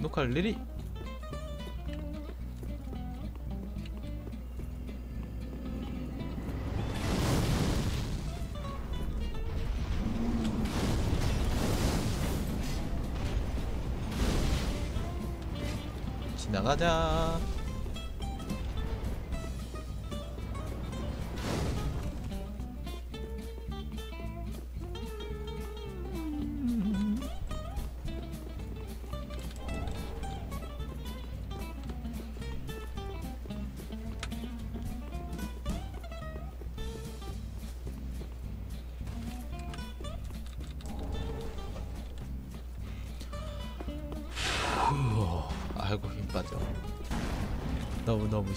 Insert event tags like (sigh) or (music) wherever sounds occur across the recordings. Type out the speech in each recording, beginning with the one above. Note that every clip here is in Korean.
녹화를 내리 지나가자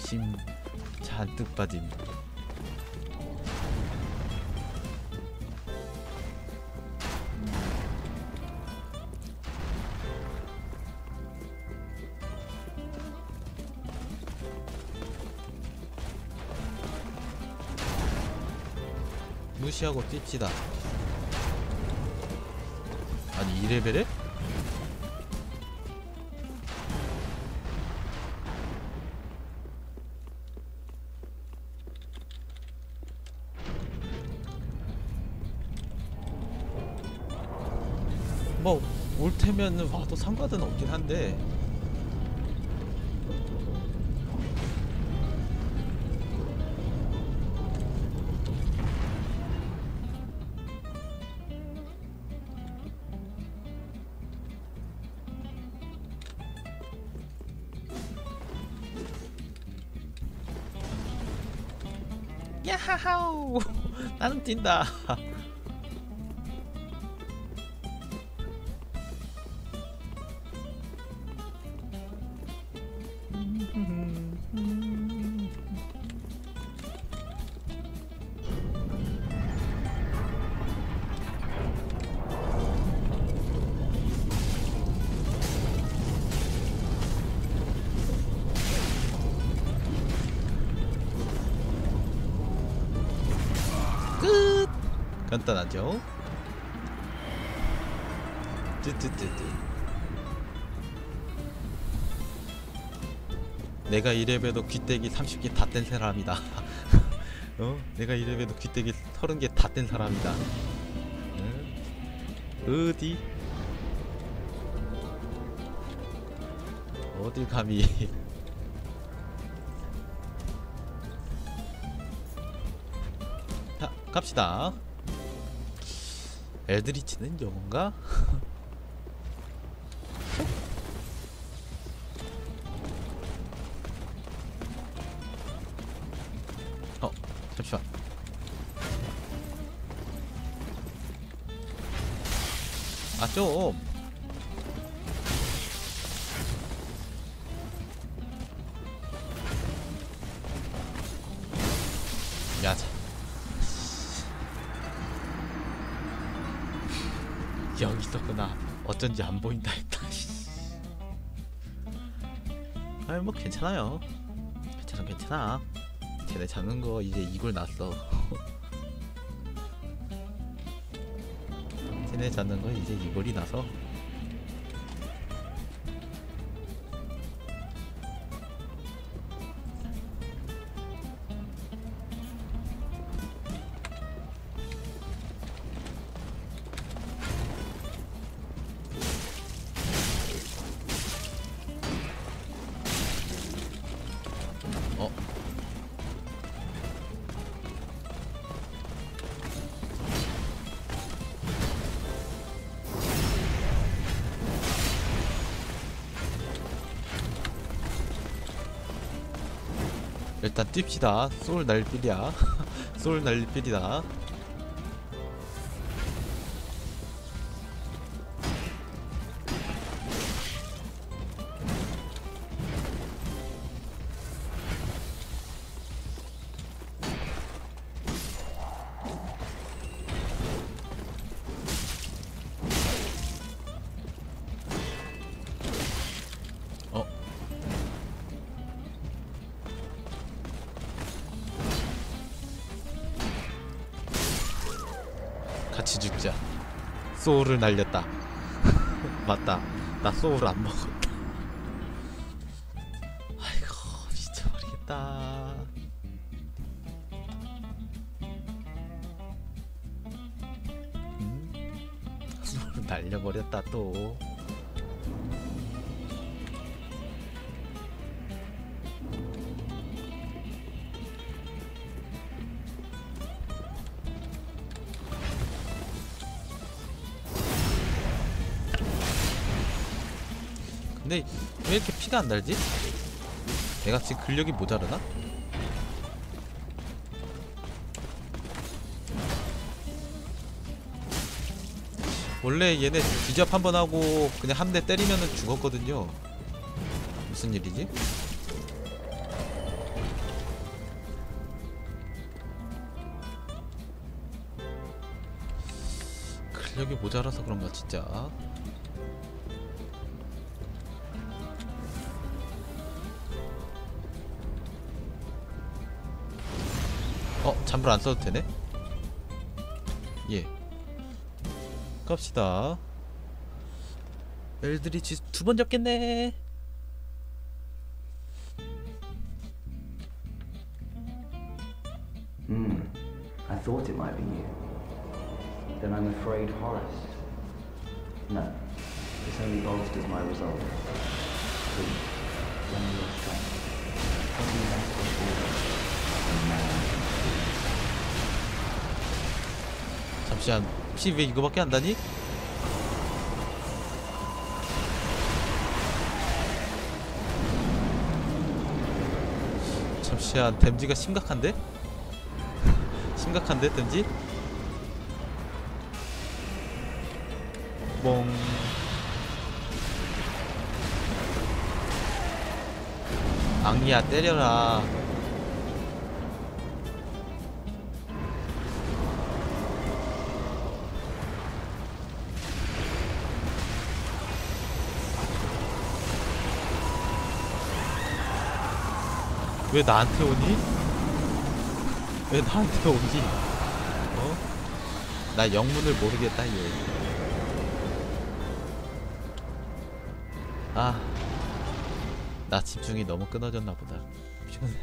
힘 잔뜩 빠짐 무시하고 뜁시다 아니 2레벨에? 올 테면은 와도 상관은 없긴 한데. 야하하우 (laughs) 나는 뛴다 (laughs) 내가 이래봬도 귀때기 30개 다 뗀 사람이다 (laughs) 어? 내가 이래봬도 귀때기 30개 다 뗀 사람이다 응? 어디? 어딜 감히 (laughs) 자 갑시다 엘드리치는 영어인가? (laughs) 어쩐지 안 보인다 했다. (laughs) 씨. 아이 뭐 괜찮아요. 괜찮아 괜찮아. 쟤네 잡는 거 이제 이골 났어. (laughs) 쟤네 잡는 거 이제 이골이 나서 뜁시다. 소울 날필이야. (laughs) 소울 날필이다 소울을 날렸다. (laughs) 맞다. 나 소울 안 먹었다. 아이고 미쳐버리겠다. 음? 소울 날려버렸다 또. 근데 왜 이렇게 피가 안 달지? 내가 지금 근력이 모자르나? 원래 얘네 뒤잡 한 번 하고 그냥 한 대 때리면은 죽었거든요. 무슨 일이지? 근력이 모자라서 그런가 진짜. 어 잠불 안 써도 되네? 예. 갑시다. 엘드리치 두 번 잡겠네. Hmm, I thought it might be you. Then I'm afraid Horace. No, this only bolsters my resolve. Please, lend me your strength. Help me vanquish Horace. The man. 잠시만. 혹시 왜 이거밖에 안 다니? 잠시만. 댐지가 심각한데? (laughs) 심각한데 댐지? 뽕. 앙이야 때려라. 왜 나한테 오니? 왜 나한테 오니? 어? 나 영문을 모르겠다 얘. 아, 나 집중이 너무 끊어졌나 보다. 피곤해.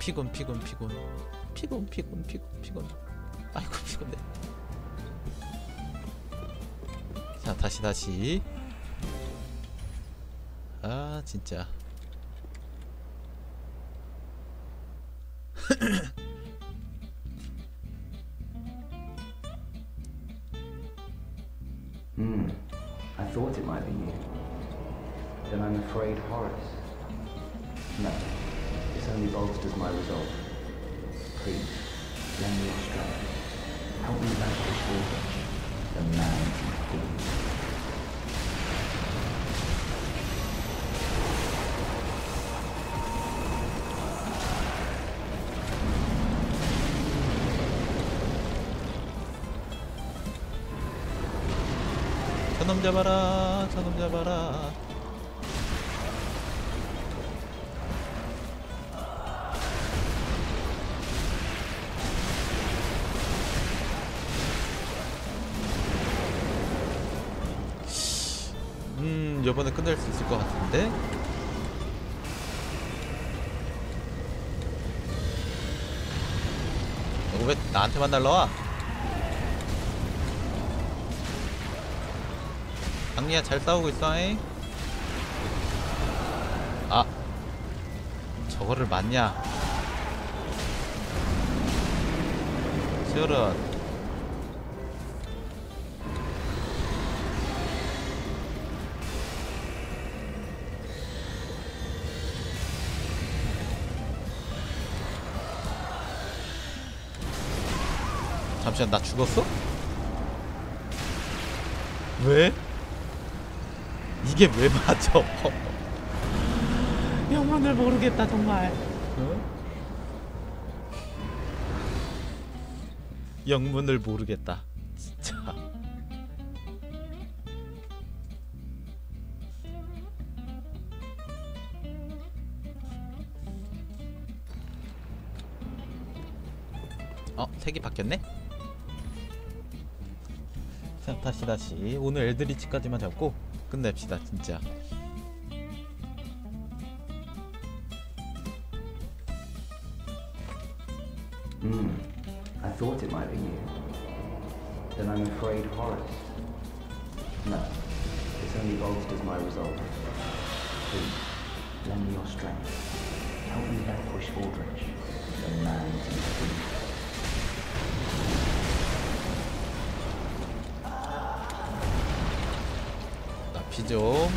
피곤 피곤 피곤 피곤 피곤 피곤 피곤 아이고 피곤해. 자 다시 다시 아 진짜 (laughs) 저놈 잡아라 저놈 잡아라 음 이번에 끝낼 수 있을 것 같은데 이거 왜 나한테만 날라와? 강리야 잘 싸우고 있어 잉? 아 저거를 맞냐 저런 잠시만 나 죽었어? 왜? 이게 왜 맞아? 영문을 모르겠다 정말. 어? 영문을 모르겠다. 진짜. 어, 색이 바뀌었네? 자, 다시 다시 오늘 엘드리치까지만 잡고 끝냅시다, 진짜. Hmm, thought it might be you. Then I'm afraid Horace. No, this only bolsters my resolve. Please, lend me your strength. Help me vanquish Aldrich, the man 좀.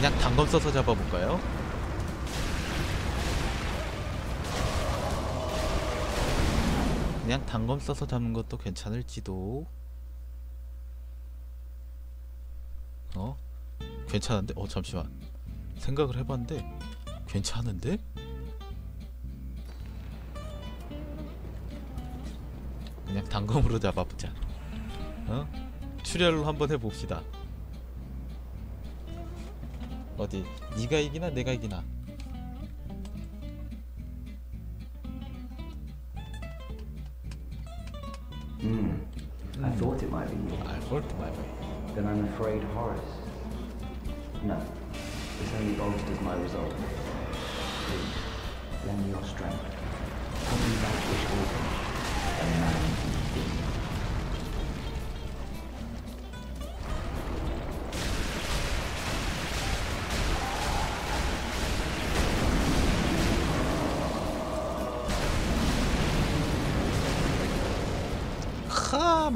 그냥 단검 써서 잡아볼까요? 그냥 단검 써서 잡는 것도 괜찮을지도. 어? 괜찮은데? 어 잠시만. 생각을 해봤는데 괜찮은데? 그냥 단검으로 (laughs) 잡아보자. 어? 출혈로 한번 해봅시다. 어디? 네가 이기나 내가 이기나? Mm. Mm. I thought it might be you. I thought it might be. Then I'm afraid Horace. No. This only bolsters my resolve. Please, lend me your strength. Help me vanquish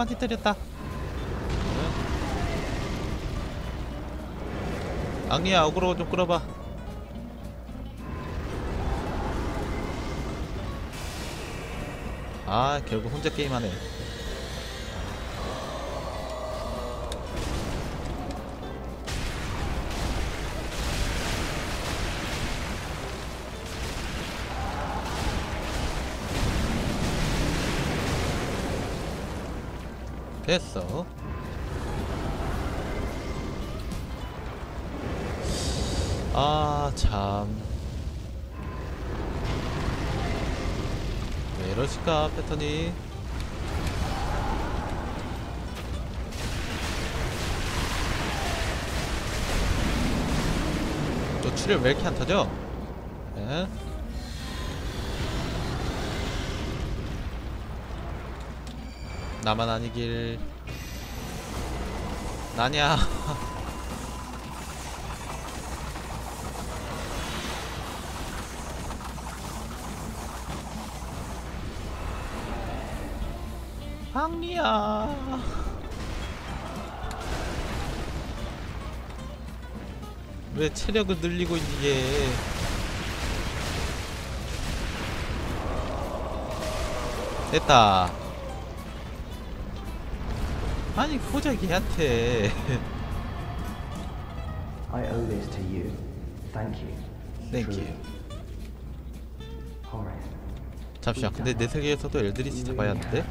많이 때렸다. 악리야 어그로 좀 끌어봐. 아 결국 혼자 게임하네. 됐어. 아, 참. 왜 이러실까, 패턴이? 또 출혈 왜 이렇게 안 터져? 예? 나만 아니길. 나냐? (laughs) 항리야. 왜 체력을 늘리고 있니 얘? 됐다. 아니 고작 얘한테. (laughs) I owe this to you. Thank you. Thank you. 잠시만 근데 내 세계에서도 엘드리치 잡아야 하는데?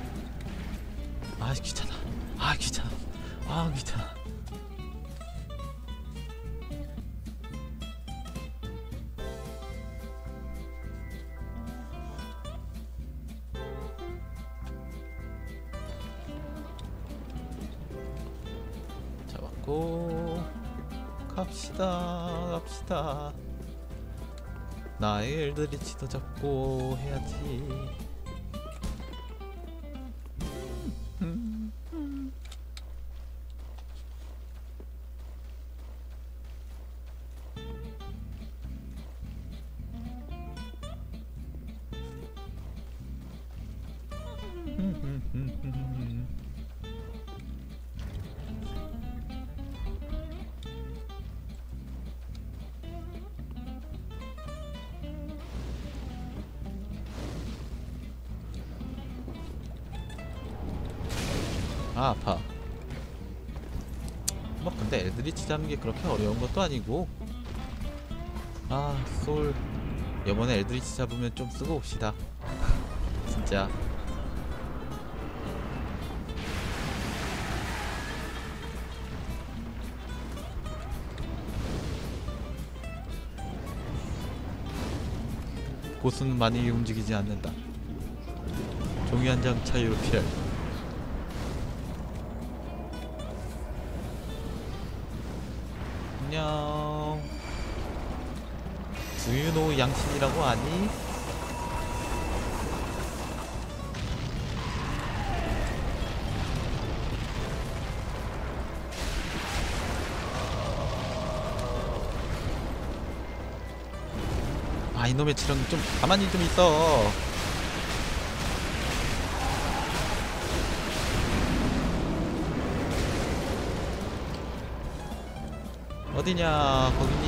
아 귀찮아. 아 귀찮아. 아 귀찮아 잡았고 갑시다 갑시다 나의 엘드리치도 잡고 해야지. 아 아파. 뭐 근데 애들이 치자는 게 그렇게 어려운 것도 아니고. 아솔. 이번에 애들이 지잡으면 좀 쓰고 옵시다. (laughs) 진짜. 고수는 많이 움직이지 않는다. 종이 한 장 차이로 피할. 유노 양신이라고 아니? 아 이놈의 치렁이 좀 가만히 좀 있어 어디냐 거기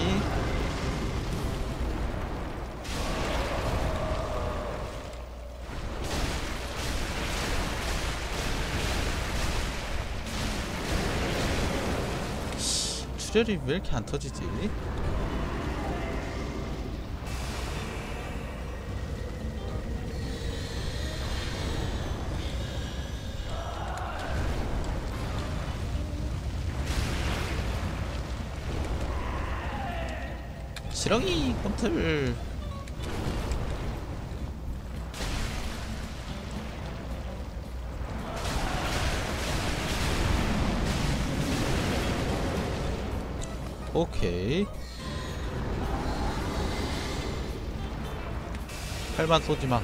출혈이 왜 이렇게 안 터지지? 지렁이 검틀 오케이. 팔만 쏘지마.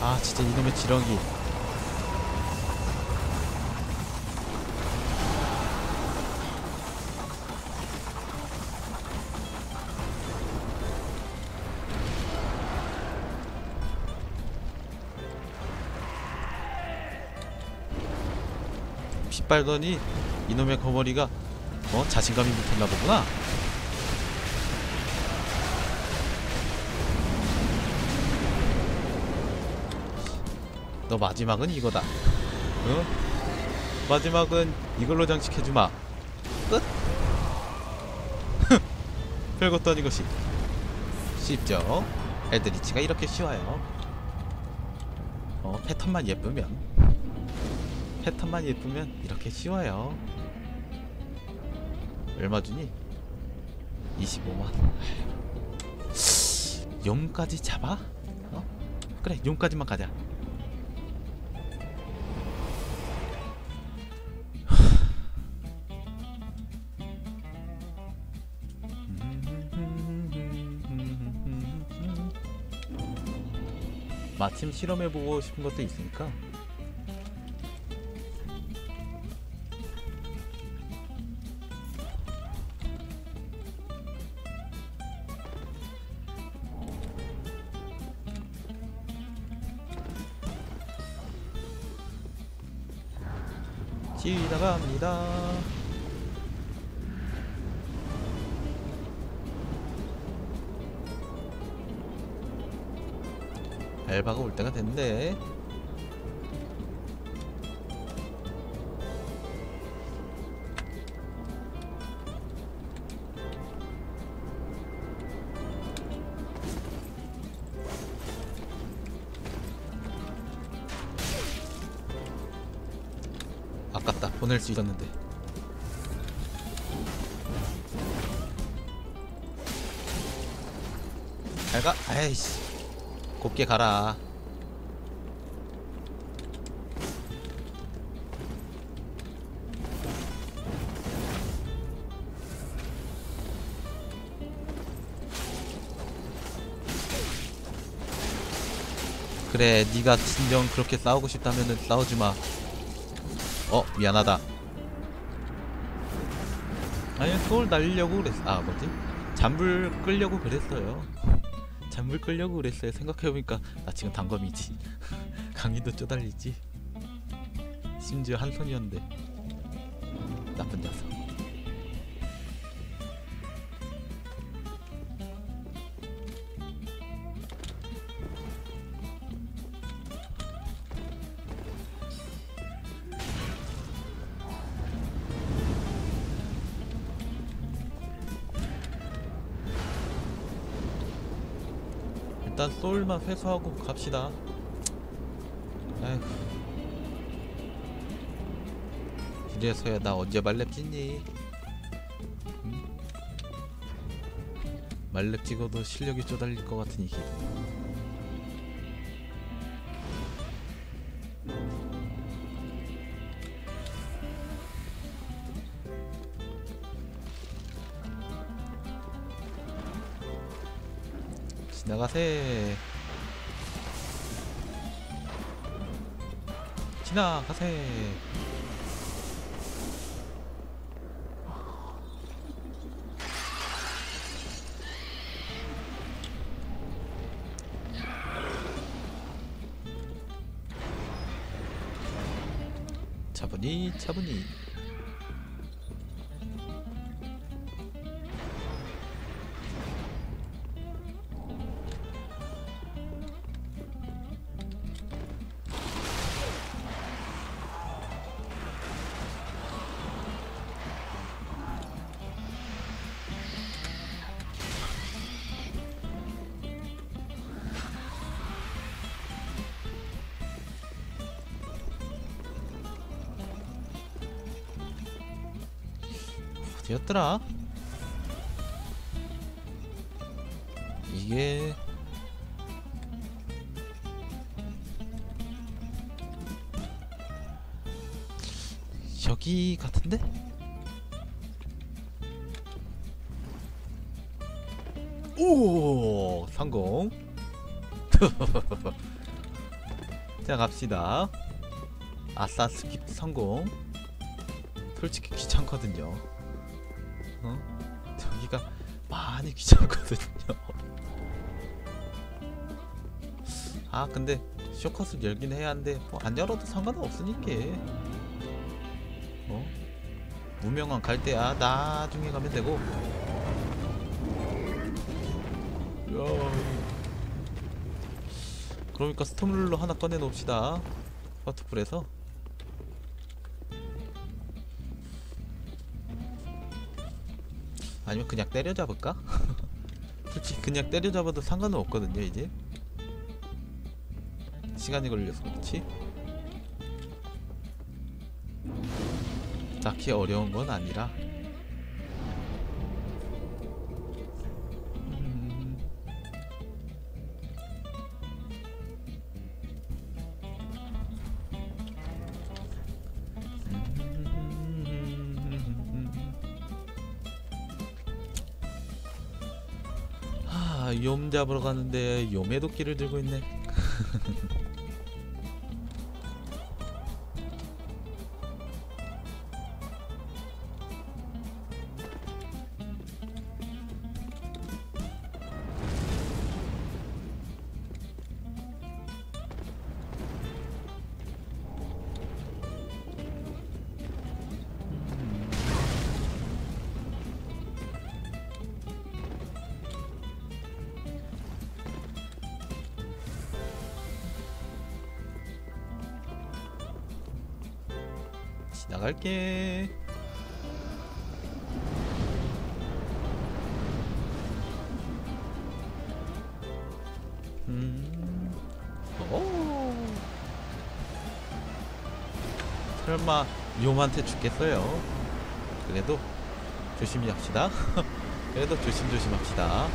아 진짜 이놈의 지렁이 피 빨더니 이놈의 거머리가 어 자신감이 붙었나 보구나 너 마지막은 이거다. 어? 마지막은 이걸로 장식해주마. 끝. (laughs) 별것도 아닌 것이 쉽죠. 애드리치가 이렇게 쉬워요. 어 패턴만 예쁘면 패턴만 예쁘면 이렇게 쉬워요. 얼마 주니? 25만. 용까지 잡아? 어? 그래 용까지만 가자. 마침 실험해보고 싶은 것도 있으니까 갑니다 알바가 올 때가 됐네. 수 있었는데. 잘 가. 아이씨. 곱게 가라. 그래, 네가 진정 그렇게 싸우고 싶다면은 싸우지 마. 어, 미안하다. 아니, 소울 날리려고 그랬어. 아, 뭐지? 잠불 끌려고 그랬어요. 잠물 끌려고 그랬어요. 생각해보니까 나 지금 단검이지. (laughs) 강의도 쪼달리지. 심지어 한 손이었는데 나쁜 녀석. 일단 소울만 회수하고 갑시다. 아이고. 이래서야 나 언제 말렙 찍니? 응? 말렙 찍어도 실력이 쪼달릴 것 같은 이게. 지 지나가세. 차분히 차분히 어디였더라? 이게 여기 같은데? 오 성공 (laughs) 자 갑시다 아싸 skip 성공 솔직히 귀찮거든요 많이 귀찮거든요. 아 근데 쇼컷을 열긴 해야 하는데 뭐 안 열어도 상관은 없으니까. 어? 무명왕 갈 때야 나중에 가면 되고. 야. 그러니까 스톰룰러 하나 꺼내 놓읍시다. 파트풀에서. 아니면 그냥 때려잡을까? (laughs) 솔직히 그냥 때려잡아도 상관은 없거든요 이제 시간이 걸려서 그렇지 딱히 어려운 건 아니라 잡으러 가는데 욤의 도끼를 들고 있네. (laughs) 갈게. 음. 오. 설마 욤한테 죽겠어요? 그래도 조심히 합시다. (laughs) 그래도 조심조심 합시다.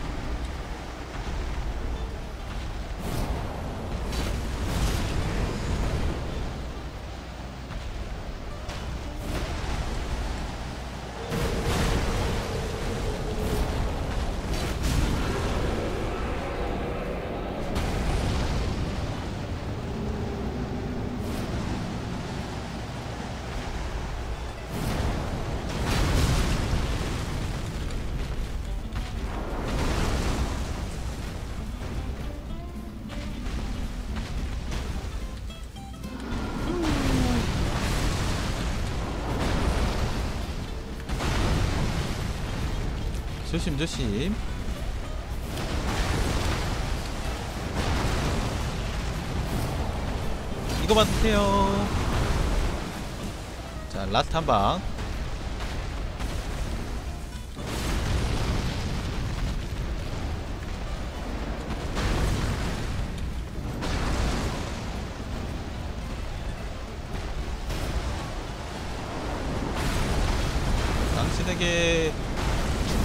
조심 조심. 이거 받으세요. 자 라스트 한방. 당신에게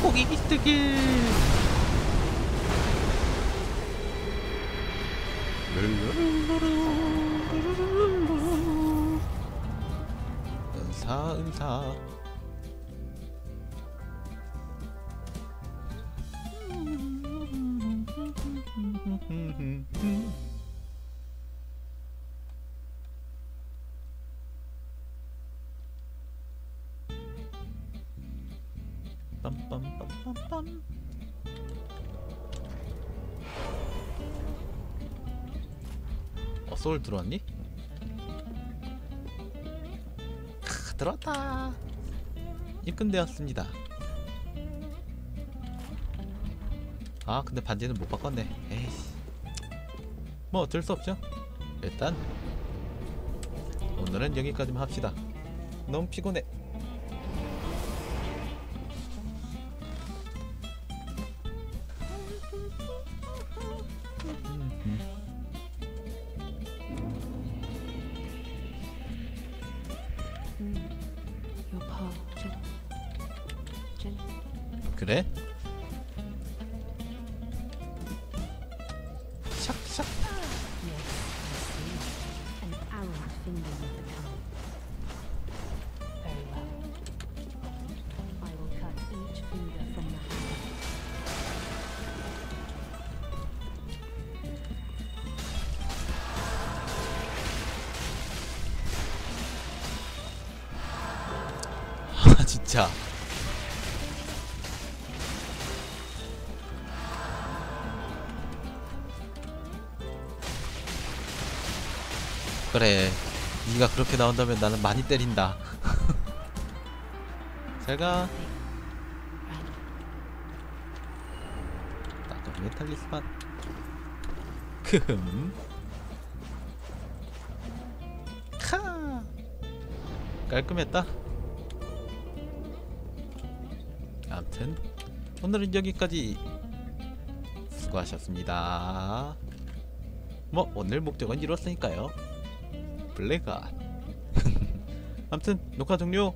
攻撃して 소울 들어왔니? 크, 들어왔다. 입금되었습니다. 아 근데 반지는 못 바꿨네. 에이씨. 뭐 어쩔 수 없죠. 일단 오늘은 여기까지만 합시다. 너무 피곤해 진짜 그래. 네가 그렇게 나온다면 나는 많이 때린다. (laughs) Right. 나도 메탈리스만. 큼카 깔끔했다 아무튼 오늘은 여기까지 수고하셨습니다. 뭐 오늘 목적은 이뤘으니까요. 블랙아 (laughs) 아무튼 녹화 종료